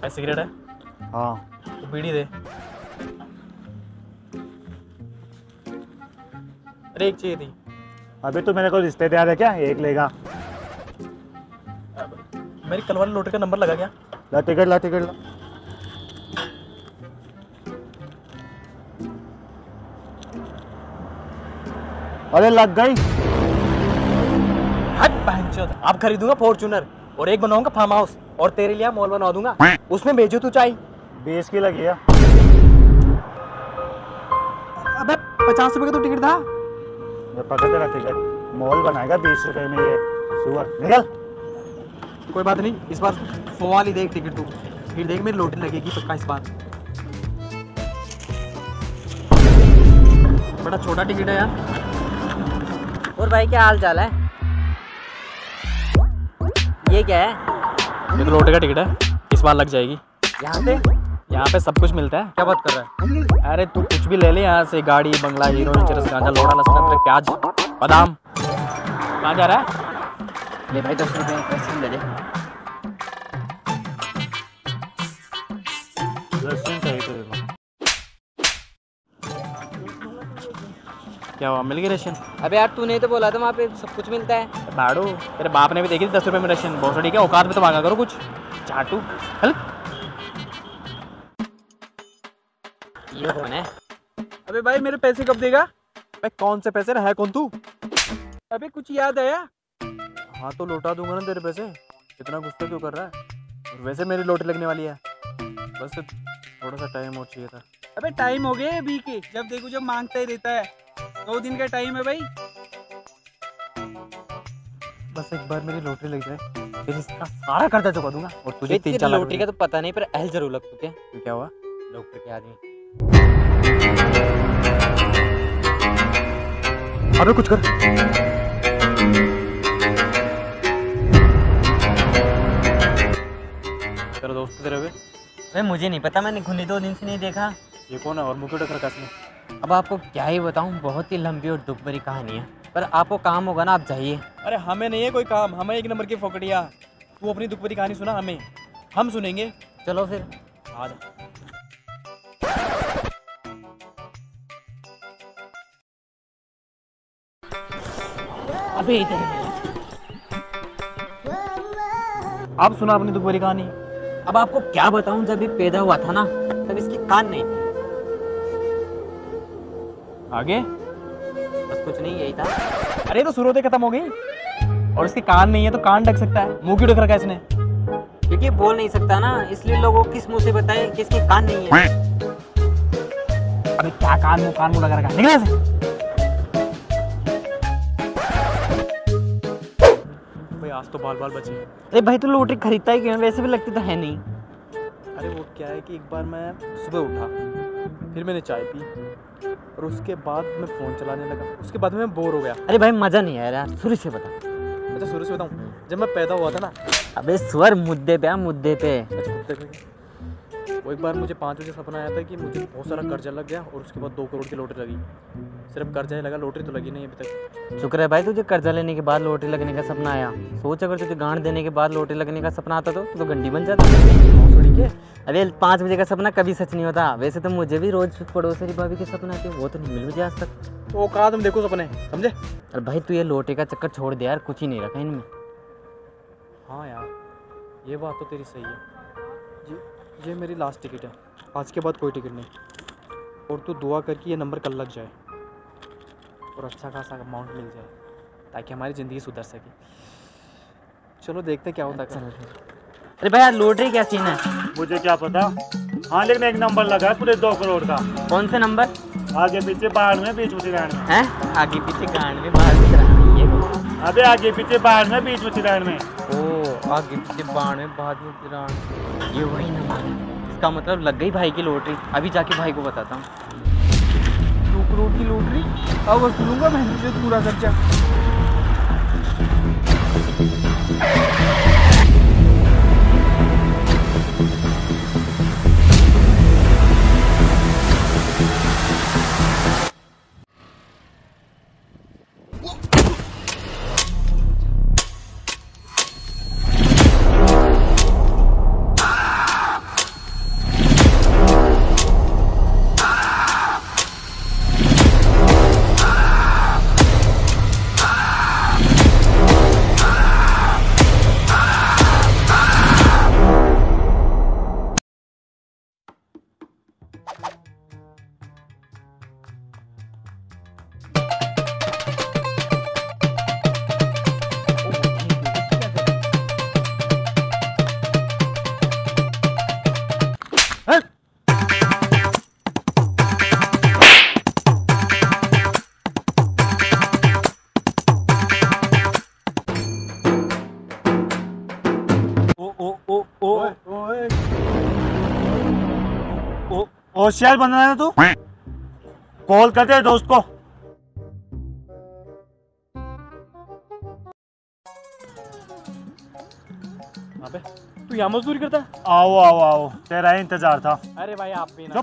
भाई सिगरेट है? हाँ। तो बीड़ी दे। अरे एक चाहिए थी। अभी तो मेरे को रिश्तेदार है क्या? एक लेगा। मेरी कल वाले लोटे का नंबर लगा क्या? ला टिकट ला टिकट ला। अरे लग गई। हट पहनचोद अब खरीदूँगा फॉर्च्यूनर और एक बनाऊँगा फार्म हाउस और तेरे लिए मॉल बना दूँगा। उसमें भेजो तू चाय। बीस की लगी है अबे पचास रुपए का तो टिकट था। ये पकड़ तेरा टिकट मॉल बनाएगा बीस रुपए में ये सुअर निकल। कोई बात नहीं इस बार सौ वाली देख टिकट तू। फिर देख मेरी लोटी लगेगी पक्का इस बार। बड़ा छोटा टिकट है यार। और भाई क्या हाल चाल है? ये क्या है? ये तो लोटे का टिकट है। इस बार लग जाएगी। यहाँ पे यहाँ पे सब कुछ मिलता है। क्या बात कर रहा है? अरे तू कुछ भी ले ले यहाँ से। गाड़ी बंगला हीरोइन चरस गांजा लोड़ा लसना अदरक प्याज बादाम। कहाँ जा रहा है? ले भाई दस रुपये पैसे ले ले। चाहिए क्या हुआ? मिल गई रेशन? अबे यार तूने तो बोला था वहाँ पे सब कुछ मिलता है। बाड़ो तेरे बाप ने भी देखी थी दस रुपए में रेशन। बहुत ठीक है औकात में तो मांगा करो कुछ। चाटू हल। ये कौन है? अबे भाई मेरे पैसे कब देगा? भाई कौन से पैसे? है कौन तू? अबे कुछ याद आया? हाँ तो लौटा दूँगा ना तेरे पैसे। इतना गुस्सा क्यों कर रहा है? और वैसे मेरी लोटी लगने वाली है। बस थोड़ा सा टाइम और चाहिए था। अबे टाइम हो गए अभी के। जब देखो जब माँगता ही रहता है। दो दिन का टाइम है भाई। बस एक बार मेरी लोटरी लग जाए फिर इसका सारा कर्जा चुका दूँगा और तुझे तीन चार लोटरी का तो पता नहीं पर अहल ज़रूर लगता क्या? रुपए- क्या हुआ? डॉक्टर के आदमी। अबे कुछ कर। तेरा दोस्त तेरे हुए भाई मुझे नहीं पता मैंने खुली दो दिन से नहीं देखा। ये कौन है और मुझे रखा इसने अब आपको क्या ही बताऊँ बहुत ही लंबी और दुख भरी कहानी है। पर आपको काम होगा ना आप जाइए। अरे हमें नहीं है कोई काम हमें एक नंबर की फोकटिया। तू अपनी दुख भरी कहानी सुना हमें। हम सुनेंगे। चलो फिर। आ जा। अबे इधर। आप सुना अपनी दुख भरी कहानी। अब आपको क्या बताऊँ जब ये पैदा हुआ था ना तब इसकी कान नहीं आगे? बस कुछ नहीं यही था। अरे तो ही खत्म हो गई। और इसके कान नहीं है तो कान ढक सकता है। मुँह क्यों ढक रखा है इसने? क्योंकि बोल नहीं सकता ना इसलिए लोगों किस मुँह से बताए कि इसके कान नहीं है। अबे क्या कान मुँह कान मुँह लगा रखा निकल से। भाई आज तो बाल बाल बचे अरे भाई तू तो लोटरी खरीदता ही क्यों वैसे भी लगती तो है नहीं। अरे वो क्या है कि एक बार मैं सुबह उठा फिर मैंने चाय पी। और उसके बाद मैं फ़ोन चलाने लगा। उसके बाद में बोर हो गया। अरे भाई मज़ा नहीं आया यार। शुरू से बता। अच्छा शुरू से बताऊँ? जब मैं पैदा हुआ था ना। अबे स्वर मुद्दे पे आ मुद्दे पे। अच्छा वो एक बार मुझे पाँच बजे सपना आया था कि मुझे बहुत सारा कर्जा लग गया और उसके बाद दो करोड़ की लॉटरी लगी। सिर्फ़ कर्जा ही लगा लॉटरी तो लगी नहीं अभी तक। शुक्र है भाई तुझे कर्जा लेने के बाद लोटरी लगने का सपना आया। सोच अगर तुझे गांड देने के बाद लोटरी लगने का सपना आता तो तो गंडी बन जाता। ठीक है अरे पाँच बजे का सपना कभी सच नहीं होता। वैसे तो मुझे भी रोज पड़ोसरी भाभी के सपने आते वो तो नहीं मिल मुझे आज तक। तो कहा तुम देखो सपने समझे? अरे भाई तू ये लोटे का चक्कर छोड़ दे यार कुछ ही नहीं रखा इनमें। हाँ यार ये बात तो तेरी सही है। ये मेरी लास्ट टिकट है। आज के बाद कोई टिकट नहीं। और तू दुआ कर कि ये नंबर कल लग जाए। और अच्छा खासा अमाउंट मिल जाए ताकि हमारी ज़िंदगी सुधर सके। चलो देखते क्या होता है अरे भाई यार लोटरी क्या सीन है? मुझे क्या पता? हाँ लेकिन एक नंबर लगा है पूरे दो करोड़ का। कौन से नंबर आगे पीछे बाहर में बीच में चिरायण में। हैं? आगे पीछे गांड में की तरह अबे आगे पीछे बाहर में बीच में चिरायण में। ओ आगे पीछे बाण बाद में तिरान ये वही नंबर है। इसका मतलब लग गई भाई की लॉटरी। अभी जाके भाई को बताता हूँ। दो करोड़ की लॉटरी? अब वसूलूँगा मेहनत पूरा खर्चा। होशियार बन रहा है तू? कॉल करते हैं दोस्त को। अबे तू यहाँ मजदूरी करता है? आओ आओ आओ। तेरा ही इंतज़ार था। अरे भाई आप भी ना।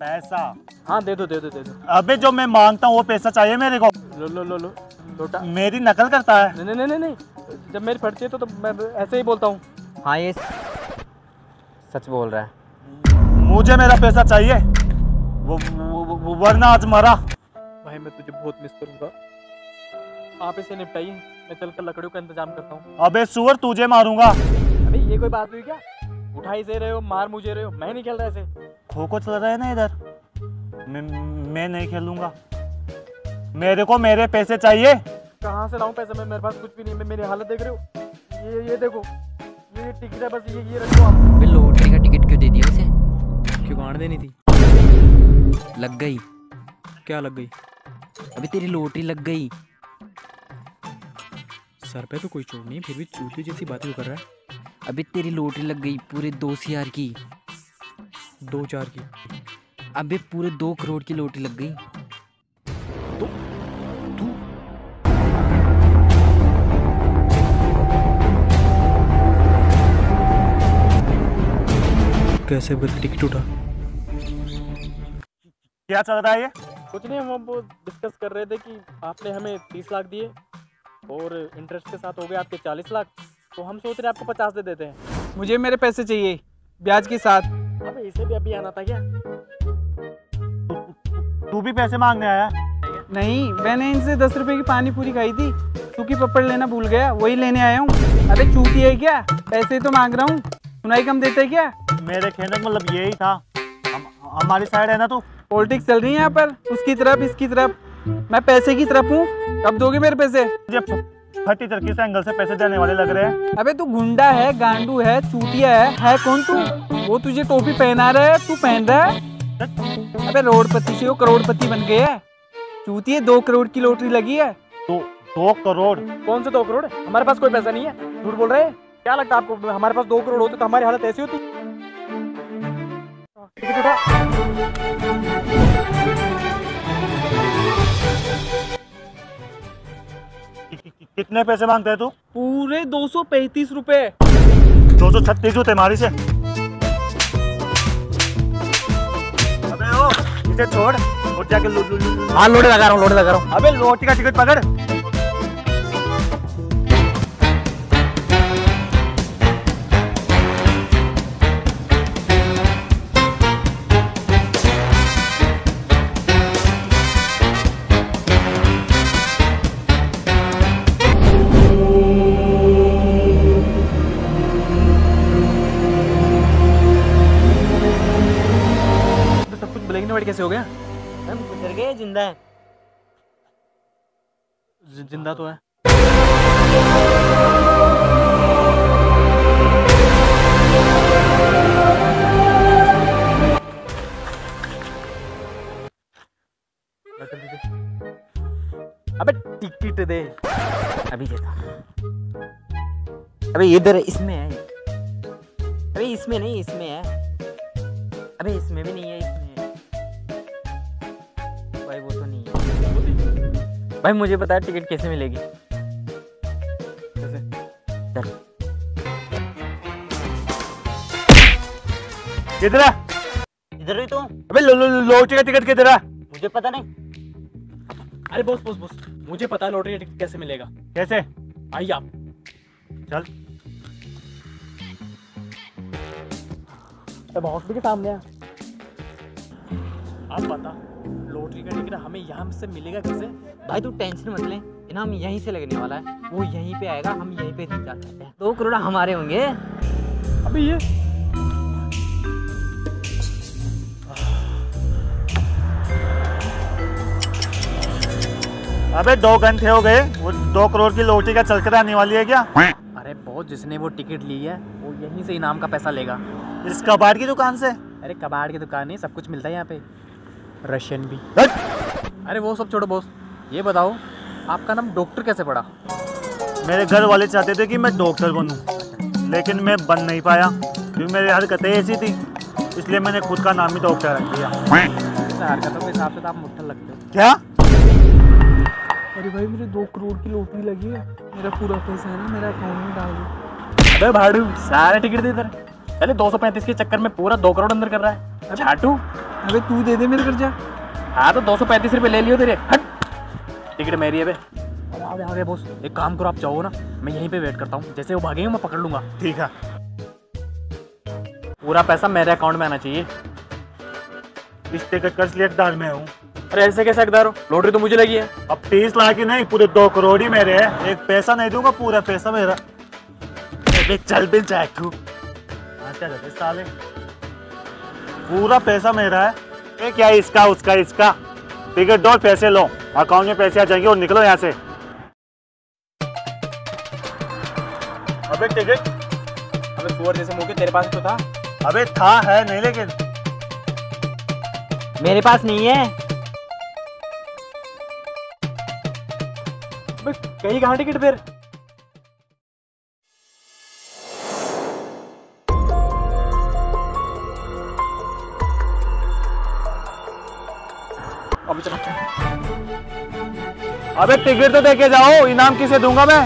पैसा। हाँ दे दो दे दो दे दो। अबे जो मैं माँगता हूँ वो पैसा चाहिए मेरे को। लो लो लो लो लोटा। मेरी नकल करता है। नहीं नहीं नहीं नहीं। जब मेरी फटती है तो, तो मैं ऐसे ही बोलता हूँ। हाँ ये सच बोल रहा है। मुझे मेरा पैसा चाहिए। वो, वो, वो वरना आज मरा। भाई मैं तुझे बहुत मिस करूँगा। आप इसे निपटाइए। मैं चलकर लकड़ियों का इंतज़ाम करता हूँ। अबे सुअर तुझे मारूँगा। अबे ये कोई बात हुई क्या? उठाई से रहे हो मार मुझे रहे हो। मैं नहीं खेल रहा ऐसे खो खो चल रहा है ना इधर? मैं मैं नहीं खेलूँगा। मेरे को मेरे पैसे चाहिए। कहाँ से लाऊं पैसे? मैं मेरे पास कुछ भी नहीं है। मेरी हालत देख रहे हो। ये ये देखो। ये टिकट है बस ये ये रखो आप। लॉटरी का टिकट क्यों दे दिया उसे क्यों गाड़ देनी थी। लग गई। क्या लग गई? अबे तेरी लॉटरी लग गई। सर पे तो कोई चोट नहीं फिर भी चूती जैसी बातें क्यों कर रहा है? अबे तेरी लॉटरी लग गई पूरे दो हज़ार की। दो चार की। अबे पूरे दो करोड़ की लॉटरी लग गई। कैसे टिकट उठा? क्या चल रहा है ये? कुछ नहीं हम वो डिस्कस कर रहे थे कि आपने हमें तीस लाख दिए और इंटरेस्ट के साथ हो गए आपके चालीस लाख। तो हम सोच रहे आपको पचास दे देते हैं। मुझे मेरे पैसे चाहिए ब्याज के साथ। अब इसे भी अभी आना था क्या? तू भी पैसे मांगने आया? नहीं मैंने इनसे दस रुपए की पानी पूरी खाई थी। सूखी पपड़ लेना भूल गया वही लेने आया हूँ। अरे चूती है क्या? पैसे तो मांग रहा हूँ। सुनाई कम देते क्या? मेरे कहने का मतलब यही था। हमारी साइड है ना तो पॉलिटिक्स चल रही है यहाँ पर। उसकी तरफ़ इसकी तरफ़। मैं पैसे की तरफ़ हूँ। कब दोगे मेरे पैसे? फटी तरकी से एंगल से पैसे देने वाले लग रहे हैं? अबे तू गुंडा है गांडू है चूतिया है। है कौन तू? वो तुझे टोपी पहना रहा है तू पहन रहा है? अबे रोडपति से वो करोड़पति बन गए है। चूतिए दो करोड़ की लॉटरी लगी है। तो दो करोड़? कौन से दो करोड़? हमारे पास कोई पैसा नहीं है। झूठ बोल रहे हैं? क्या लगता है आपको? हमारे पास दो करोड़ होते तो हमारी हालत ऐसी होती। टिकट। उठा कितने पैसे मांगते है तू? पूरे दो सौ पैंतीस रुपए। दो सौ छत्तीस होते हमारी से। अबे ओ इसे छोड़। और जाके हाँ लोडे लगा रहा हूँ लोडे लगा रहा हूँ। अबे लोटी का टिकट पकड़। व्हाइट कैसे हो गया? हम गुजर गए ज़िंदा है। ज़िंदा तो है। अबे टिकट दे। अभी देता अबे इधर इसमें है। अबे इसमें नहीं इसमें है। अबे इसमें भी नहीं है। इसमें भाई मुझे बता टिकट कैसे मिलेगी। कैसे? चल। किधर है? इधर ही तो? अबे लो लो लोटी का टिकट किधर है? मुझे पता नहीं। अरे बॉस बॉस बॉस मुझे पता है लॉटरी का टिकट कैसे मिलेगा। कैसे? आइए आप। चल। हॉस्पिटल के सामने है। आप बता लॉटरी का टिकट हमें यहाँ से मिलेगा कैसे? भाई तू टेंशन मत ले इनाम यहीं से लगने वाला है वो यहीं पे आएगा हम यहीं पे रिचार्ज करते हैं दो करोड़ हमारे होंगे। अबे ये अबे दो घंटे हो गए वो दो करोड़ की लोटी का चलकर आने वाली है क्या? अरे बहुत जिसने वो टिकट ली है वो यहीं से इनाम का पैसा लेगा। इस कबाड़ की दुकान से? अरे कबाड़ की दुकान नहीं सब कुछ मिलता है यहाँ पे। रशियन भी। अरे वो सब छोड़ो बॉस ये बताओ आपका नाम डॉक्टर कैसे पड़ा? मेरे घर वाले चाहते थे कि मैं डॉक्टर बनूं लेकिन मैं बन नहीं पाया क्योंकि मेरी हरकतें ऐसी थी इसलिए मैंने खुद का नाम ही डॉक्टर रख दिया। हरकतों के हिसाब से तो आप लगते हो। क्या? अरे भाई मेरे दो करोड़ की लॉटरी लगी है। मेरा पूरा पैसा है ना मेरा अकाउंट में डाल दो। अबे भाड़ू सारे टिकट दे इधर। पहले 235 के चक्कर में पूरा दो करोड़ अंदर कर रहा है। छाटू अबे तू दे दे मेरे कर्जा हाँ तो दो सौ पैंतीस रुपये ले लियो तेरे। हट। टिकट मेरी है बे। आगे आगे बॉस एक काम करो आप चाहो ना। मैं यहीं पे वेट करता हूँ। जैसे वो भागेंगे मैं पकड़ लूँगा। ठीक है। पूरा पैसा मेरे अकाउंट में आना चाहिए। इस टिकट का इसलिए हकदार मैं हूँ। अरे ऐसे कैसे हकदार हो? लॉटरी तो मुझे लगी है। अब तीस लाख ही नहीं पूरे दो करोड़ ही मेरे है। एक पैसा नहीं दूँगा पूरा पैसा मेरा। चल बिल जाए तू हाँ, क्या साले। पूरा पैसा मेरा है। ये क्या है इसका उसका इसका? टिकट दो पैसे लो। अकाउंट में पैसे आ जाएँगे और निकलो यहाँ से। अबे टिकट अबे सुअर जैसे मुँह के तेरे पास तो था। अबे था है नहीं लेकिन। मेरे पास नहीं है। अबे कहीं कहाँ टिकट फिर? अबे चलो अबे टिकट तो देके जाओ इनाम किसे दूँगा मैं?